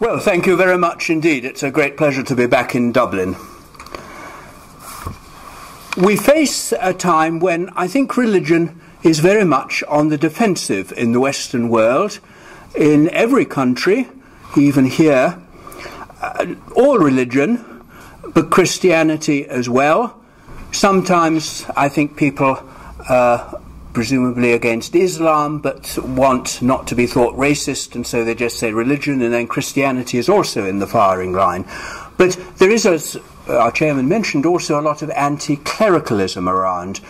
Well, thank you very much indeed. It's a great pleasure to be back in Dublin. We face a time when I think religion is very much on the defensive in the Western world, in every country, even here. Uh, all religion, but Christianity as well. Sometimes I think people uh, presumably against Islam, but want not to be thought racist, and so they just say religion, and then Christianity is also in the firing line. But there is, as our chairman mentioned, also a lot of anti clericalism around.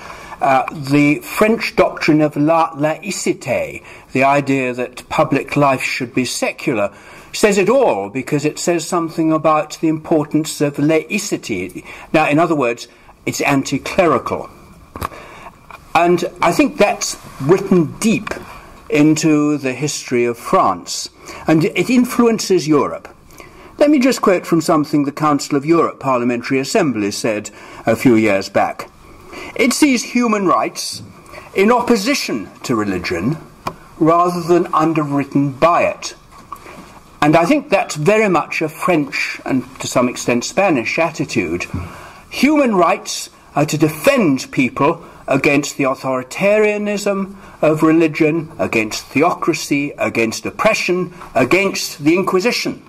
Uh, the French doctrine of la laïcité, the idea that public life should be secular, says it all because it says something about the importance of laicity. Now, in other words, it's anti clerical. And I think that's written deep into the history of France, and it influences Europe. Let me just quote from something the Council of Europe Parliamentary Assembly said a few years back. It sees human rights in opposition to religion rather than underwritten by it. And I think that's very much a French and to some extent Spanish attitude. Human rights are to defend people against the authoritarianism of religion, against theocracy, against oppression, against the Inquisition.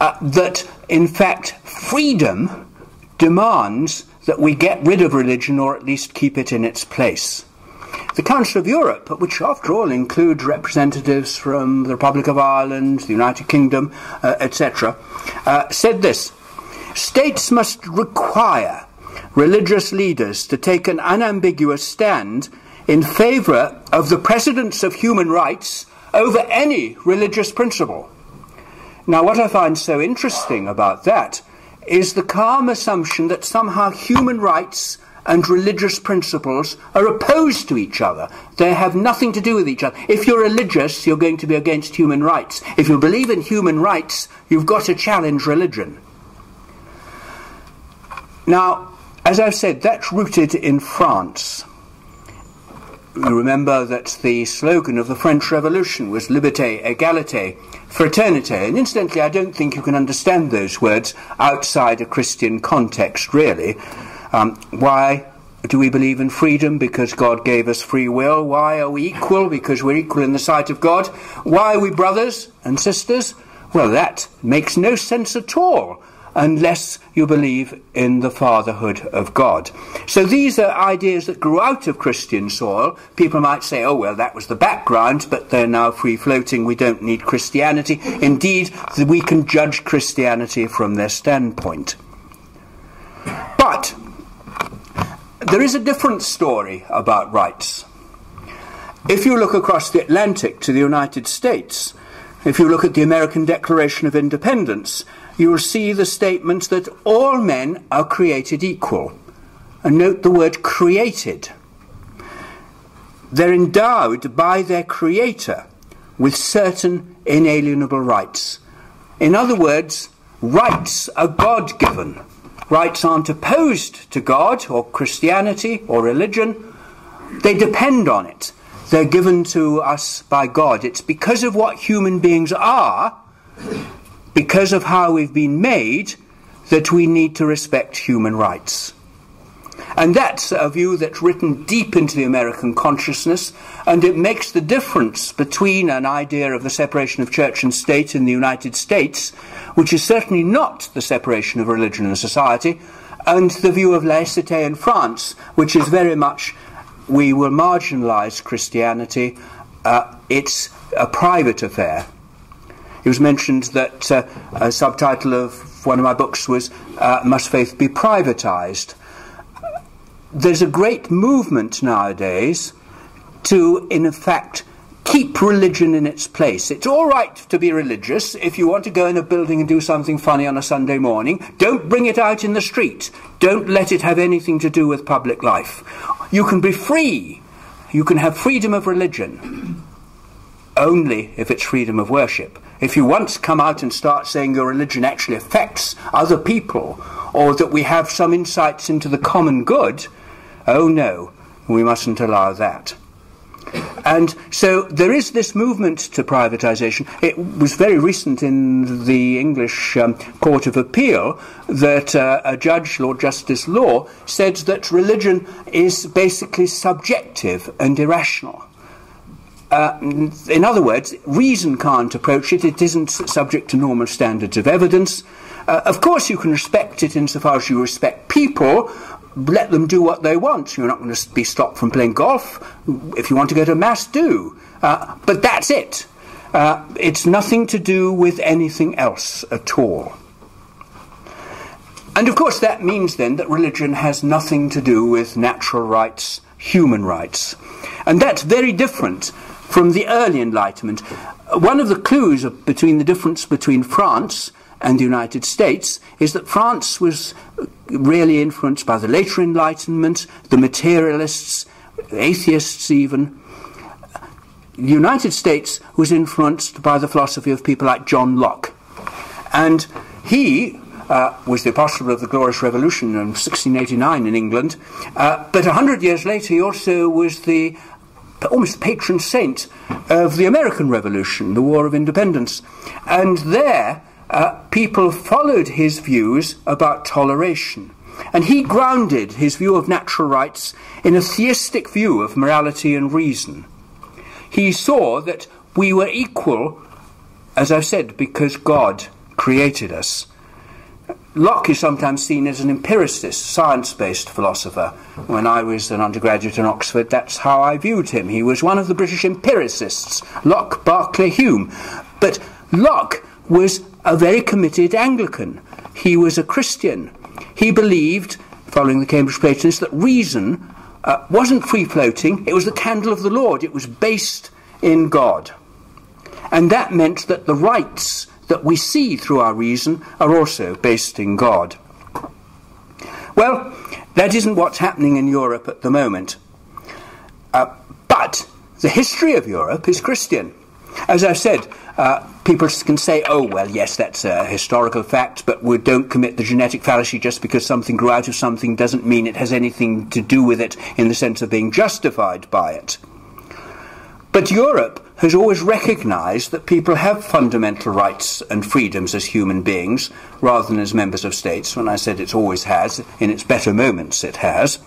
Uh, that, in fact, freedom demands that we get rid of religion or at least keep it in its place. The Council of Europe, which after all includes representatives from the Republic of Ireland, the United Kingdom, uh, etc., uh, said this States must require religious leaders to take an unambiguous stand in favour of the precedence of human rights over any religious principle. Now, what I find so interesting about that is the calm assumption that somehow human rights and religious principles are opposed to each other. They have nothing to do with each other. If you're religious, you're going to be against human rights. If you believe in human rights, you've got to challenge religion. Now, as I've said, that's rooted in France. You remember that the slogan of the French Revolution was Liberté, Égalité, Fraternité. And incidentally, I don't think you can understand those words outside a Christian context, really. Um, why do we believe in freedom? Because God gave us free will. Why are we equal? Because we're equal in the sight of God. Why are we brothers and sisters? Well, that makes no sense at all unless you believe in the fatherhood of God. So these are ideas that grew out of Christian soil. People might say, oh, well, that was the background, but they're now free floating. We don't need Christianity. Indeed, we can judge Christianity from their standpoint. But there is a different story about rights. If you look across the Atlantic to the United States, if you look at the American Declaration of Independence, you will see the statement that all men are created equal. And note the word created. They're endowed by their Creator with certain inalienable rights. In other words, rights are God given. Rights aren't opposed to God or Christianity or religion, they depend on it. They're given to us by God. It's because of what human beings are because of how we've been made, that we need to respect human rights. And that's a view that's written deep into the American consciousness, and it makes the difference between an idea of the separation of church and state in the United States, which is certainly not the separation of religion and society, and the view of laicite in France, which is very much we will marginalize Christianity, uh, it's a private affair. It was mentioned that uh, a subtitle of one of my books was uh, Must Faith Be Privatized? There's a great movement nowadays to, in effect, keep religion in its place. It's all right to be religious if you want to go in a building and do something funny on a Sunday morning. Don't bring it out in the street. Don't let it have anything to do with public life. You can be free. You can have freedom of religion only if it's freedom of worship. If you once come out and start saying your religion actually affects other people, or that we have some insights into the common good, oh no, we mustn't allow that. And so there is this movement to privatization. It was very recent in the English um, Court of Appeal that uh, a judge, Lord Justice Laws, said that religion is basically subjective and irrational. Uh, in other words, reason can't approach it. It isn't subject to normal standards of evidence. Uh, of course, you can respect it insofar as you respect people. Let them do what they want. You're not going to be stopped from playing golf. If you want to go to mass, do. Uh, but that's it. Uh, it's nothing to do with anything else at all. And of course, that means then that religion has nothing to do with natural rights, human rights. And that's very different from the early Enlightenment. One of the clues of, between the difference between France and the United States is that France was really influenced by the later Enlightenment, the materialists, atheists even. The United States was influenced by the philosophy of people like John Locke. And he uh, was the apostle of the Glorious Revolution in 1689 in England, uh, but a hundred years later he also was the almost the patron saint of the American Revolution, the War of Independence. And there, uh, people followed his views about toleration. And he grounded his view of natural rights in a theistic view of morality and reason. He saw that we were equal, as I've said, because God created us. Locke is sometimes seen as an empiricist, science based philosopher. When I was an undergraduate in Oxford, that's how I viewed him. He was one of the British empiricists Locke, Berkeley, Hume. But Locke was a very committed Anglican. He was a Christian. He believed, following the Cambridge Platonists, that reason uh, wasn't free floating, it was the candle of the Lord, it was based in God. And that meant that the rights that we see through our reason are also based in God. Well, that isn't what's happening in Europe at the moment. Uh, but the history of Europe is Christian. As I've said, uh, people can say, oh, well, yes, that's a historical fact, but we don't commit the genetic fallacy just because something grew out of something doesn't mean it has anything to do with it in the sense of being justified by it. But Europe has always recognized that people have fundamental rights and freedoms as human beings rather than as members of states. When I said it always has, in its better moments it has.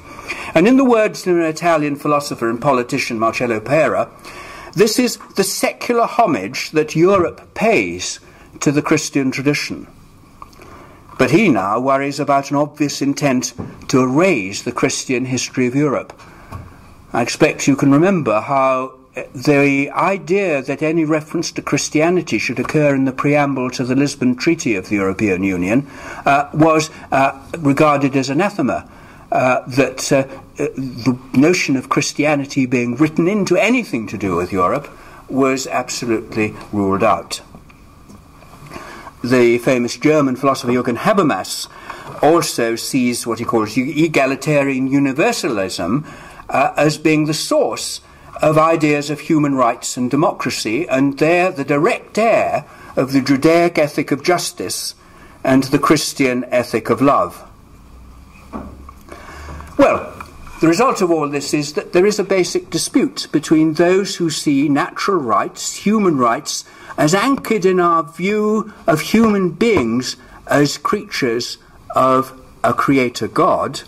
And in the words of an Italian philosopher and politician, Marcello Pera, this is the secular homage that Europe pays to the Christian tradition. But he now worries about an obvious intent to erase the Christian history of Europe. I expect you can remember how the idea that any reference to Christianity should occur in the preamble to the Lisbon Treaty of the European Union uh, was uh, regarded as anathema. Uh, that uh, the notion of Christianity being written into anything to do with Europe was absolutely ruled out. The famous German philosopher Jürgen Habermas also sees what he calls egalitarian universalism uh, as being the source of ideas of human rights and democracy, and they're the direct heir of the Judaic ethic of justice and the Christian ethic of love. Well, the result of all this is that there is a basic dispute between those who see natural rights, human rights, as anchored in our view of human beings as creatures of a creator God,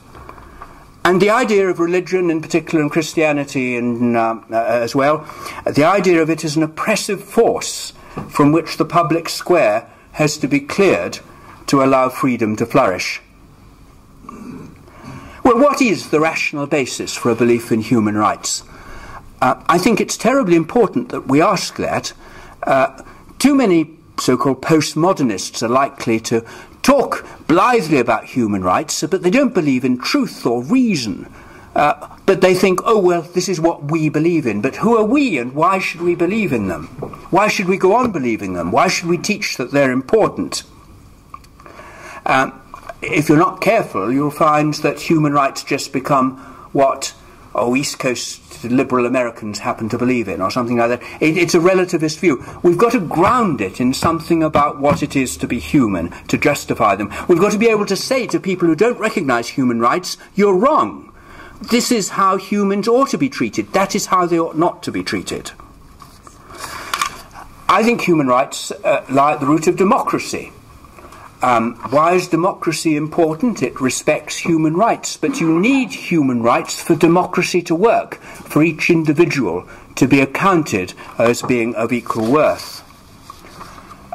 and the idea of religion, in particular, and Christianity and, uh, uh, as well, the idea of it as an oppressive force from which the public square has to be cleared to allow freedom to flourish. Well, what is the rational basis for a belief in human rights? Uh, I think it's terribly important that we ask that. Uh, too many so called postmodernists are likely to talk blithely about human rights, but they don't believe in truth or reason. Uh, but they think, oh, well, this is what we believe in. But who are we and why should we believe in them? Why should we go on believing them? Why should we teach that they're important? Um, if you're not careful, you'll find that human rights just become what oh, East Coast liberal Americans happen to believe in, or something like that. It, it's a relativist view. We've got to ground it in something about what it is to be human, to justify them. We've got to be able to say to people who don't recognize human rights, you're wrong. this is how humans ought to be treated. That is how they ought not to be treated. I think human rights uh, lie at the root of democracy. Um, why is democracy important? It respects human rights, but you need human rights for democracy to work, for each individual to be accounted as being of equal worth.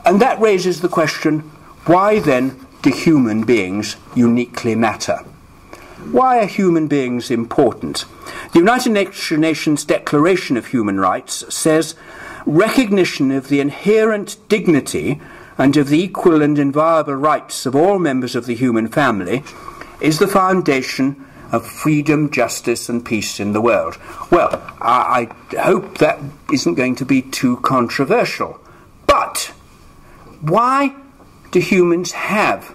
And that raises the question why then do human beings uniquely matter? Why are human beings important? The United Nations Declaration of Human Rights says recognition of the inherent dignity and of the equal and inviolable rights of all members of the human family is the foundation of freedom, justice, and peace in the world. Well, I, I hope that isn't going to be too controversial. But why do humans have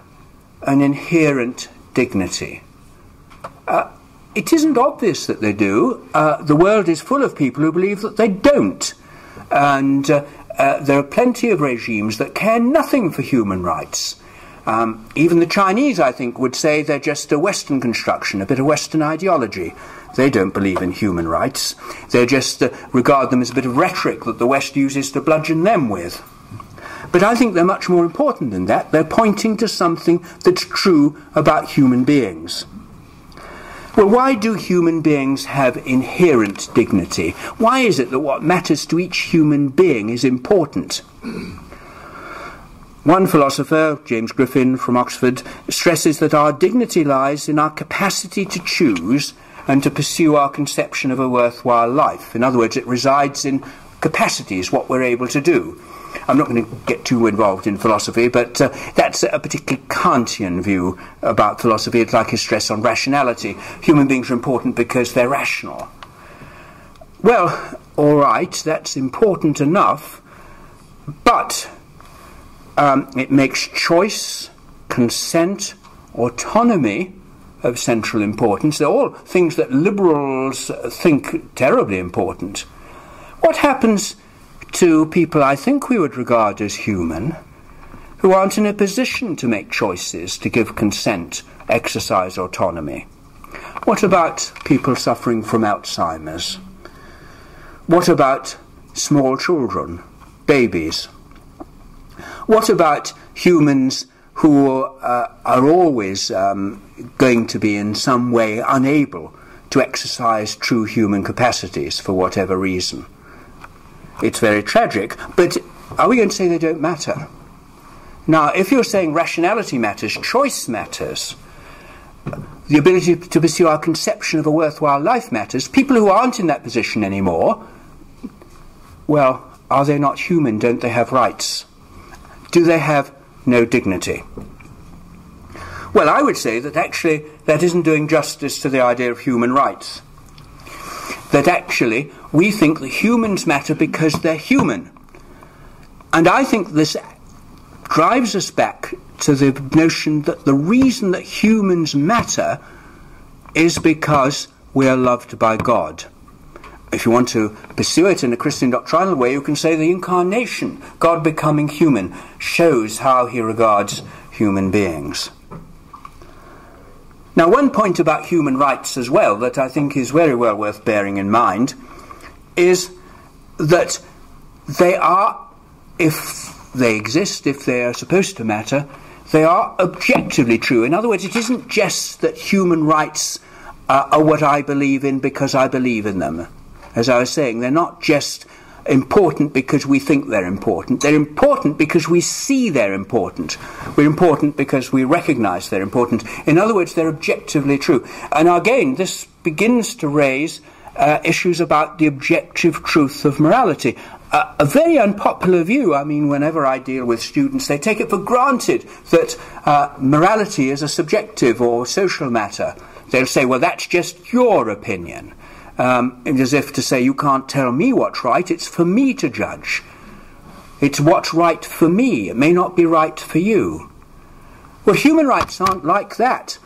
an inherent dignity? Uh, it isn't obvious that they do. Uh, the world is full of people who believe that they don't. And uh, uh, there are plenty of regimes that care nothing for human rights. Um, even the Chinese, I think, would say they're just a Western construction, a bit of Western ideology. They don't believe in human rights. They just uh, regard them as a bit of rhetoric that the West uses to bludgeon them with. But I think they're much more important than that. They're pointing to something that's true about human beings. Well, why do human beings have inherent dignity? Why is it that what matters to each human being is important? One philosopher, James Griffin from Oxford, stresses that our dignity lies in our capacity to choose and to pursue our conception of a worthwhile life. In other words, it resides in capacities, what we're able to do. I'm not going to get too involved in philosophy, but uh, that's a particularly Kantian view about philosophy. It's like his stress on rationality. Human beings are important because they're rational. Well, all right, that's important enough, but um, it makes choice, consent, autonomy of central importance. They're all things that liberals think terribly important. What happens to people I think we would regard as human who aren't in a position to make choices, to give consent, exercise autonomy? What about people suffering from Alzheimer's? What about small children, babies? What about humans who uh, are always um, going to be in some way unable to exercise true human capacities for whatever reason? It's very tragic. But are we going to say they don't matter? Now, if you're saying rationality matters, choice matters, the ability to pursue our conception of a worthwhile life matters, people who aren't in that position anymore, well, are they not human? Don't they have rights? Do they have no dignity? Well, I would say that actually that isn't doing justice to the idea of human rights that actually we think that humans matter because they're human. And I think this drives us back to the notion that the reason that humans matter is because we are loved by God. If you want to pursue it in a Christian doctrinal way, you can say the incarnation, God becoming human, shows how he regards human beings. Now, one point about human rights as well that I think is very well worth bearing in mind is that they are, if they exist, if they are supposed to matter, they are objectively true. In other words, it isn't just that human rights uh, are what I believe in because I believe in them. As I was saying, they're not just important because we think they're important. They're important because we see they're important. We're important because we recognize they're important. In other words, they're objectively true. And again, this begins to raise uh, issues about the objective truth of morality. Uh, a very unpopular view. I mean, whenever I deal with students, they take it for granted that uh, morality is a subjective or social matter. They'll say, well, that's just your opinion um, as if to say, you can't tell me what's right, it's for me to judge. It's what's right for me, it may not be right for you. Well, human rights aren't like that.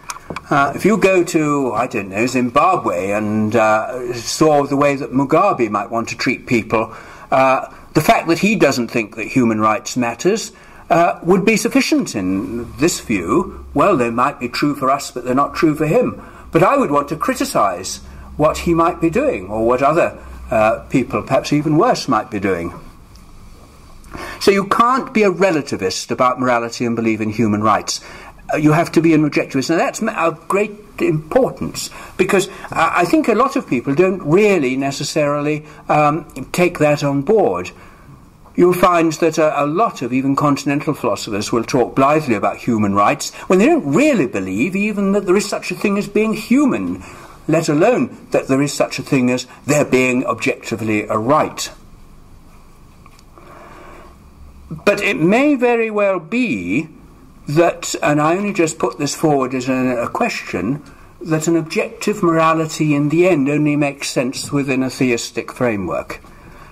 Uh, if you go to, I don't know, Zimbabwe and uh, saw the way that Mugabe might want to treat people, uh, the fact that he doesn't think that human rights matters uh, would be sufficient in this view. Well, they might be true for us, but they're not true for him. But I would want to criticize what he might be doing or what other uh, people, perhaps even worse, might be doing. So you can't be a relativist about morality and believe in human rights. You have to be an objectivist. And that's of great importance because I think a lot of people don't really necessarily um, take that on board. You'll find that a, a, lot of even continental philosophers will talk blithely about human rights when they don't really believe even that there is such a thing as being human, let alone that there is such a thing as there being objectively a right. But it may very well be that, and I only just put this forward as a, a question, that an objective morality in the end only makes sense within a theistic framework.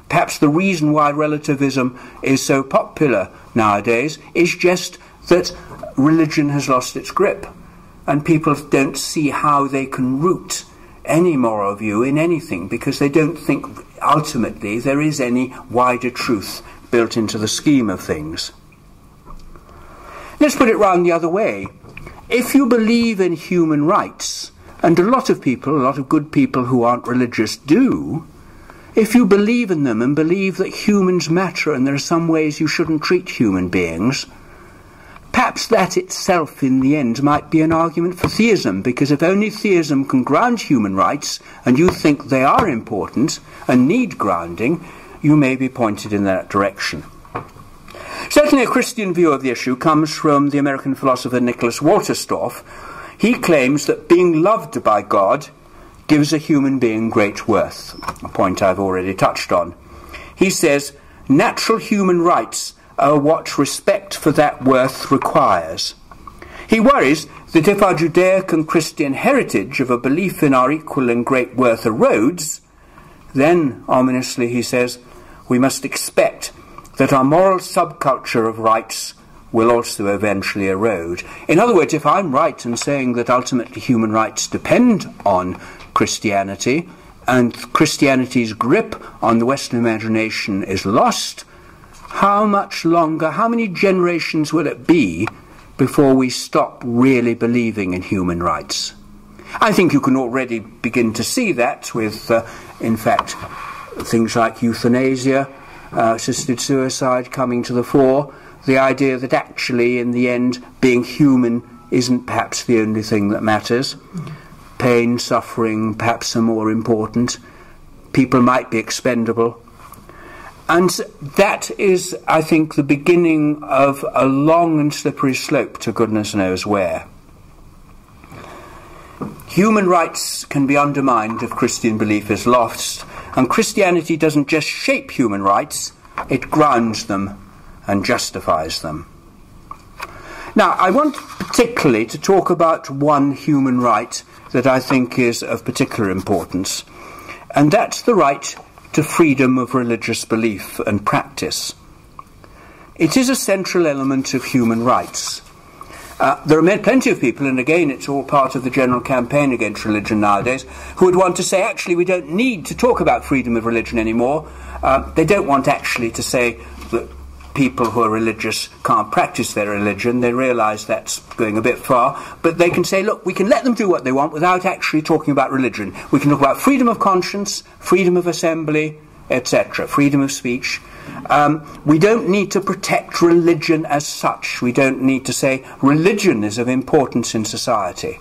Perhaps the reason why relativism is so popular nowadays is just that religion has lost its grip and people don't see how they can root any moral view in anything because they don't think ultimately there is any wider truth built into the scheme of things. Let's put it round the other way. If you believe in human rights, and a lot of people, a lot of good people who aren't religious do, if you believe in them and believe that humans matter and there are some ways you shouldn't treat human beings, perhaps that itself in the end might be an argument for theism, because if only theism can ground human rights and you think they are important and need grounding, you may be pointed in that direction. Certainly, a Christian view of the issue comes from the American philosopher Nicholas Wolterstorff. He claims that being loved by God gives a human being great worth, a point I've already touched on. He says, natural human rights are what respect for that worth requires. He worries that if our Judaic and Christian heritage of a belief in our equal and great worth erodes, then, ominously, he says, we must expect that our moral subculture of rights will also eventually erode. In other words, if I'm right in saying that ultimately human rights depend on Christianity, and Christianity's grip on the Western imagination is lost, how much longer, how many generations will it be before we stop really believing in human rights? I think you can already begin to see that with, uh, in fact, things like euthanasia, uh, assisted suicide coming to the fore, the idea that actually, in the end, being human isn't perhaps the only thing that matters. Pain, suffering, perhaps are more important. People might be expendable. And that is, I think, the beginning of a long and slippery slope to goodness knows where. Human rights can be undermined if Christian belief is lost, and Christianity doesn't just shape human rights, it grounds them and justifies them. Now, I want particularly to talk about one human right that I think is of particular importance, and that's the right to freedom of religious belief and practice. It is a central element of human rights. Uh, there are plenty of people, and again, it's all part of the general campaign against religion nowadays, who would want to say, actually, we don't need to talk about freedom of religion anymore. Uh, they don't want actually to say that people who are religious can't practice their religion. They realise that's going a bit far. But they can say, look, we can let them do what they want without actually talking about religion. We can talk about freedom of conscience, freedom of assembly, etc., freedom of speech. Um, we don't need to protect religion as such. We don't need to say religion is of importance in society.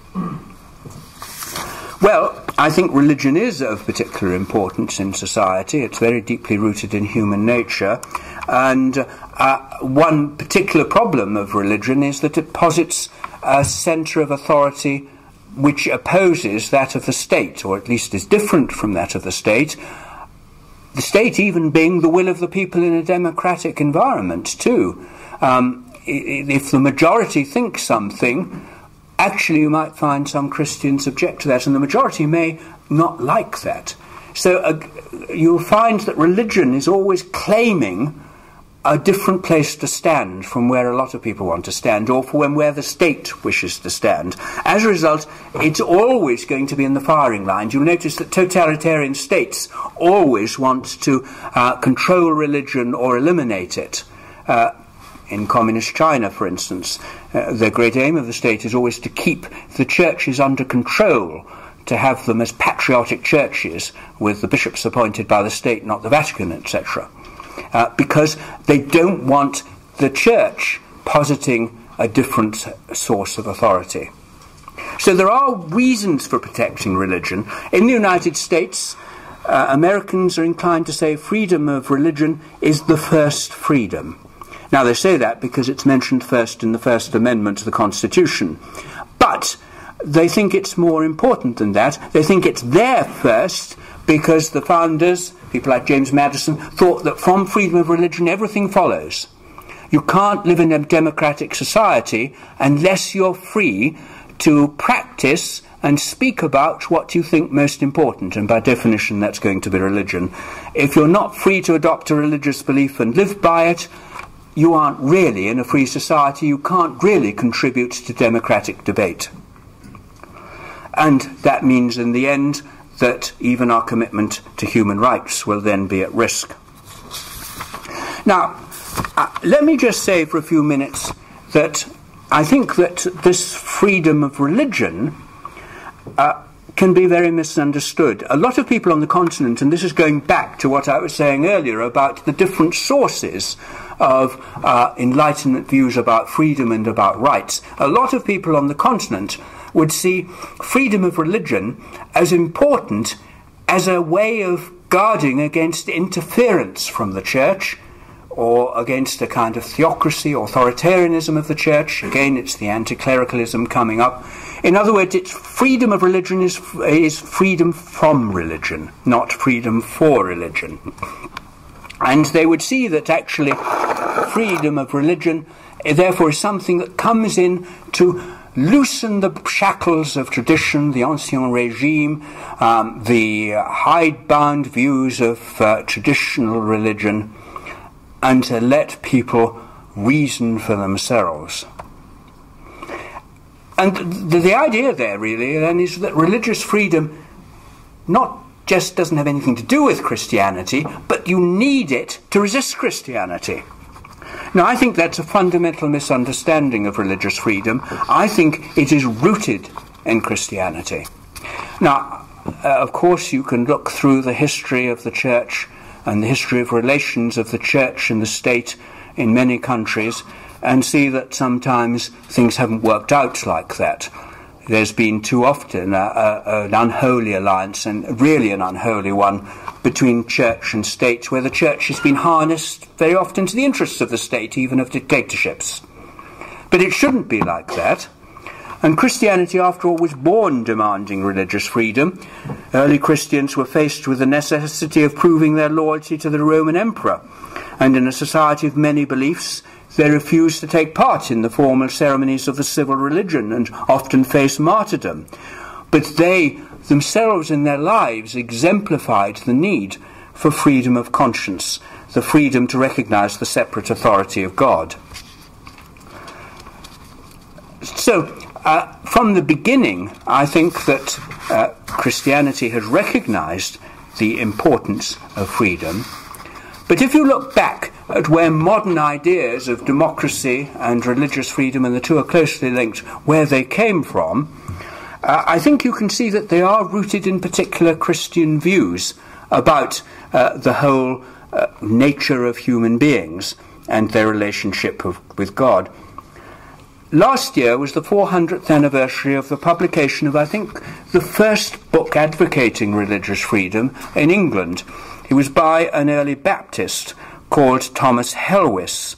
Well, I think religion is of particular importance in society. It's very deeply rooted in human nature. And uh, one particular problem of religion is that it posits a centre of authority which opposes that of the state, or at least is different from that of the state. The state even being the will of the people in a democratic environment, too. Um, if the majority thinks something, actually you might find some Christians object to that, and the majority may not like that. So uh, you'll find that religion is always claiming a different place to stand from where a lot of people want to stand, or from where the state wishes to stand. As a result, it's always going to be in the firing line. You'll notice that totalitarian states always want to uh, control religion or eliminate it. Uh, in communist China, for instance. Uh, the great aim of the state is always to keep the churches under control, to have them as patriotic churches, with the bishops appointed by the state, not the Vatican, etc. Uh, because they don't want the church positing a different source of authority. So there are reasons for protecting religion. In the United States, uh, Americans are inclined to say freedom of religion is the first freedom. Now, they say that because it's mentioned first in the First Amendment to the Constitution. But they think it's more important than that. They think it's there first because the founders, people like James Madison, thought that from freedom of religion everything follows. You can't live in a democratic society unless you're free to practice and speak about what you think most important, and by definition, that's going to be religion. If you're not free to adopt a religious belief and live by it, you aren't really in a free society. You can't really contribute to democratic debate. And that means, in the end, that even our commitment to human rights will then be at risk. Now, uh, let me just say for a few minutes that I think that this freedom of religion uh, can be very misunderstood. A lot of people on the continent, and this is going back to what I was saying earlier about the different sources of uh, Enlightenment views about freedom and about rights, a lot of people on the continent would see freedom of religion as important as a way of guarding against interference from the church or against a kind of theocracy, authoritarianism of the church. Again, it's the anti clericalism coming up. In other words, it's freedom of religion is, is freedom from religion, not freedom for religion. And they would see that actually freedom of religion, therefore, is something that comes in to loosen the shackles of tradition, the ancien regime, um, the hidebound views of uh, traditional religion, and to let people reason for themselves. And the, the idea there really then is that religious freedom not just doesn't have anything to do with Christianity, but you need it to resist Christianity. Now, I think that's a fundamental misunderstanding of religious freedom. I think it is rooted in Christianity. Now, uh, of course, you can look through the history of the church and the history of relations of the church and the state in many countries and see that sometimes things haven't worked out like that. There's been too often a, a, an unholy alliance, and really an unholy one, between church and state, where the church has been harnessed very often to the interests of the state, even of dictatorships. But it shouldn't be like that. And Christianity, after all, was born demanding religious freedom. Early Christians were faced with the necessity of proving their loyalty to the Roman emperor. And in a society of many beliefs, they refused to take part in the formal ceremonies of the civil religion and often faced martyrdom. But they themselves in their lives exemplified the need for freedom of conscience, the freedom to recognize the separate authority of God. So, uh, from the beginning, I think that uh, Christianity has recognized the importance of freedom. But if you look back at where modern ideas of democracy and religious freedom, and the two are closely linked, where they came from, uh, I think you can see that they are rooted in particular Christian views about uh, the whole uh, nature of human beings and their relationship of, with God. Last year was the 400th anniversary of the publication of, I think, the first book advocating religious freedom in England. It was by an early Baptist called Thomas Helwys.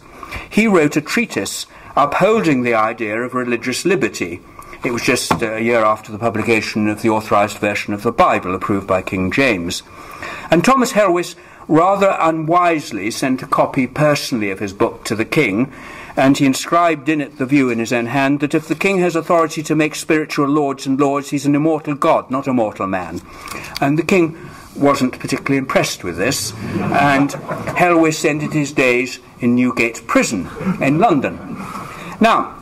He wrote a treatise upholding the idea of religious liberty. It was just uh, a year after the publication of the authorized version of the Bible approved by King James. And Thomas Helwys rather unwisely sent a copy personally of his book to the king, and he inscribed in it the view in his own hand that if the king has authority to make spiritual lords and lords, he's an immortal god, not a mortal man. And the king wasn't particularly impressed with this, and Helwys ended his days in Newgate Prison in London. Now,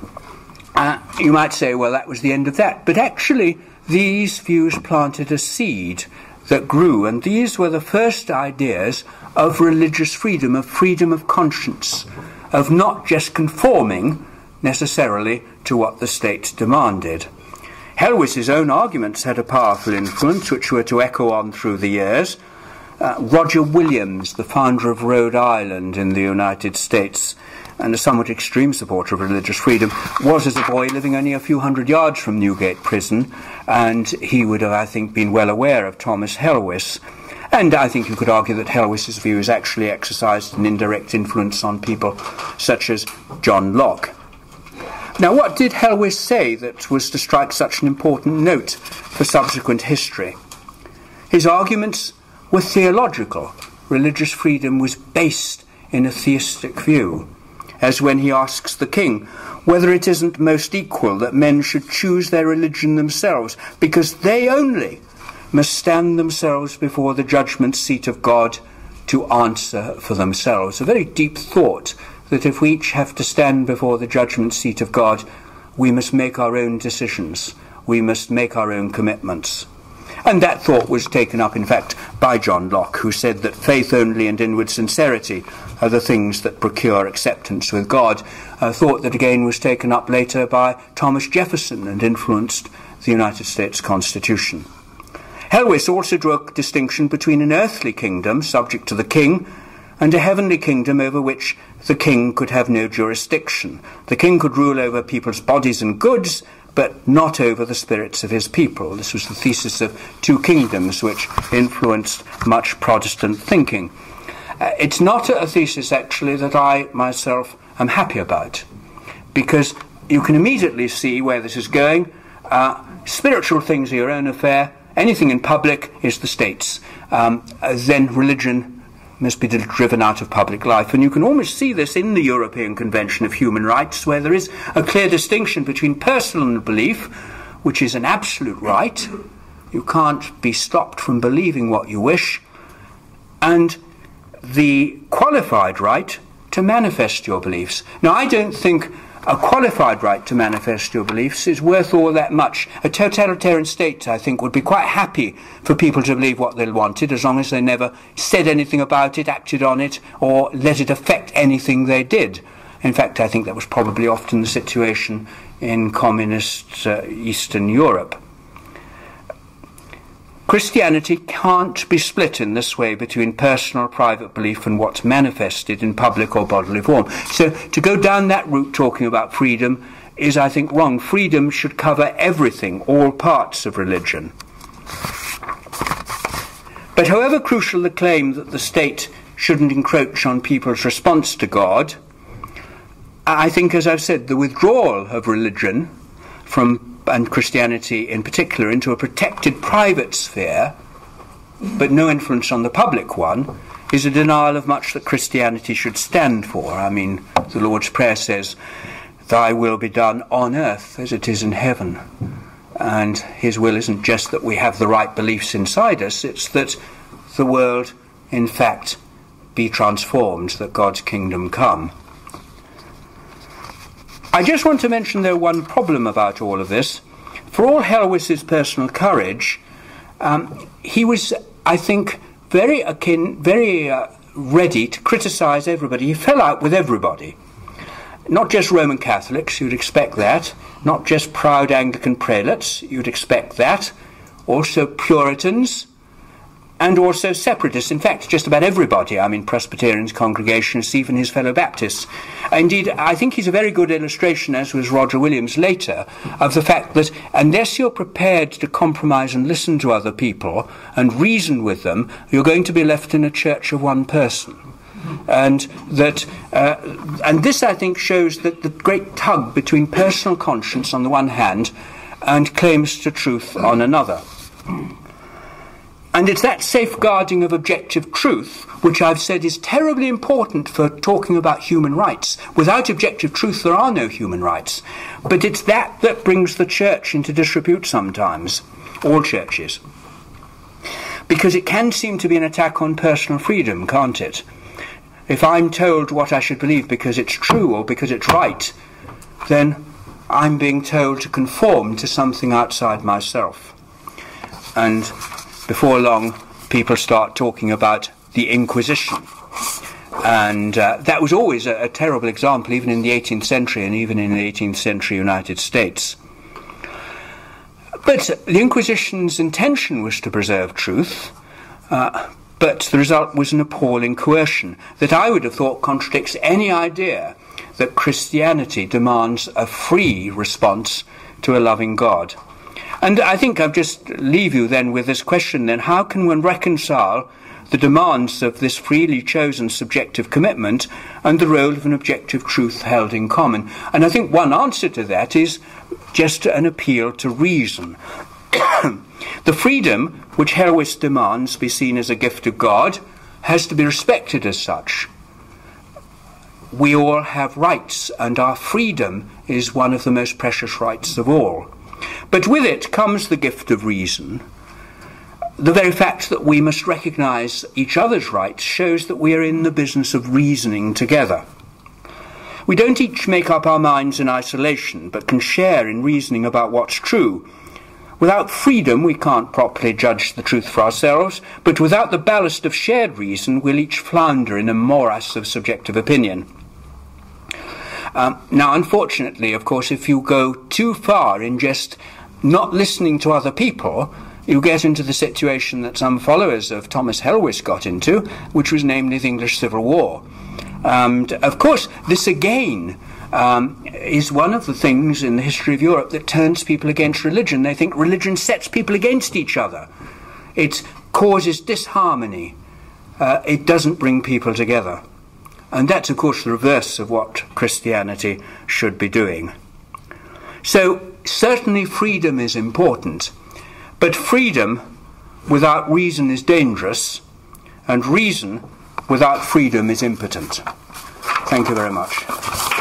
uh, you might say, well, that was the end of that. But actually, these views planted a seed that grew, and these were the first ideas of religious freedom, of freedom of conscience, of not just conforming necessarily to what the state demanded. Helwys's own arguments had a powerful influence, which were to echo on through the years. Uh, Roger Williams, the founder of Rhode Island in the United States, and a somewhat extreme supporter of religious freedom, was as a boy living only a few hundred yards from Newgate Prison, and he would have, I think, been well aware of Thomas Helwys. And I think you could argue that Helwys's has actually exercised an indirect influence on people such as John Locke. Now, what did Helwys say that was to strike such an important note for subsequent history? His arguments were theological. Religious freedom was based in a theistic view, as when he asks the king whether it isn't most equal that men should choose their religion themselves, because they only must stand themselves before the judgment seat of God to answer for themselves. A very deep thought that if we each have to stand before the judgment seat of God, we must make our own decisions. We must make our own commitments. And that thought was taken up, in fact, by John Locke, who said that faith only and inward sincerity are the things that procure acceptance with God. A thought that again was taken up later by Thomas Jefferson and influenced the United States Constitution. Helwys also drew a distinction between an earthly kingdom subject to the king and a heavenly kingdom over which the king could have no jurisdiction. The king could rule over people's bodies and goods, but not over the spirits of his people. This was the thesis of two kingdoms, which influenced much Protestant thinking. Uh, it's not a thesis, actually, that I myself am happy about, because you can immediately see where this is going. Uh, spiritual things are your own affair. Anything in public is the state's. Um, then religion must be driven out of public life. And you can almost see this in the European Convention of Human Rights, where there is a clear distinction between personal belief, which is an absolute right. You can't be stopped from believing what you wish, and the qualified right to manifest your beliefs. Now, I don't think a qualified right to manifest your beliefs is worth all that much. A totalitarian state, I think, would be quite happy for people to believe what they wanted as long as they never said anything about it, acted on it, or let it affect anything they did. In fact, I think that was probably often the situation in communist uh, Eastern Europe. Christianity can't be split in this way between personal private belief and what's manifested in public or bodily form. So to go down that route talking about freedom is, I think, wrong. Freedom should cover everything, all parts of religion. But however crucial the claim that the state shouldn't encroach on people's response to God, I think, as I've said, the withdrawal of religion from and Christianity in particular into a protected private sphere, but no influence on the public one, is a denial of much that Christianity should stand for. I mean, the Lord's Prayer says, Thy will be done on earth as it is in heaven. And His will isn't just that we have the right beliefs inside us, it's that the world, in fact, be transformed, that God's kingdom come. I just want to mention, though, one problem about all of this. For all Helwys's personal courage, um, he was, I think, very akin, very uh, ready to criticise everybody. He fell out with everybody. Not just Roman Catholics, you'd expect that. Not just proud Anglican prelates, you'd expect that. Also Puritans, and also separatists. In fact, just about everybody. I mean, Presbyterians, Congregationalists, even his fellow Baptists. Indeed, I think he's a very good illustration, as was Roger Williams later, of the fact that unless you're prepared to compromise and listen to other people and reason with them, you're going to be left in a church of one person. And that, uh, and this I think shows that the great tug between personal conscience on the one hand and claims to truth on another. And it's that safeguarding of objective truth which I've said is terribly important for talking about human rights. Without objective truth, there are no human rights. But it's that that brings the church into disrepute sometimes, all churches. Because it can seem to be an attack on personal freedom, can't it? If I'm told what I should believe because it's true or because it's right, then I'm being told to conform to something outside myself. And before long, people start talking about the Inquisition. And uh, that was always a, a terrible example, even in the 18th century and even in the 18th century United States. But the Inquisition's intention was to preserve truth, uh, but the result was an appalling coercion that I would have thought contradicts any idea that Christianity demands a free response to a loving God. And I think I'll just leave you then with this question then how can one reconcile the demands of this freely chosen subjective commitment and the role of an objective truth held in common? And I think one answer to that is just an appeal to reason. the freedom which Helwys demands be seen as a gift of God has to be respected as such. We all have rights, and our freedom is one of the most precious rights of all. But with it comes the gift of reason. The very fact that we must recognize each other's rights shows that we are in the business of reasoning together. We don't each make up our minds in isolation, but can share in reasoning about what's true. Without freedom, we can't properly judge the truth for ourselves, but without the ballast of shared reason, we'll each flounder in a morass of subjective opinion. Um, now, unfortunately, of course, if you go too far in just not listening to other people, you get into the situation that some followers of Thomas Helwys got into, which was namely the English Civil War. And of course, this again um, is one of the things in the history of Europe that turns people against religion. They think religion sets people against each other, it causes disharmony, uh, it doesn't bring people together. And that's, of course, the reverse of what Christianity should be doing. So, certainly freedom is important, but freedom without reason is dangerous, and reason without freedom is impotent. Thank you very much.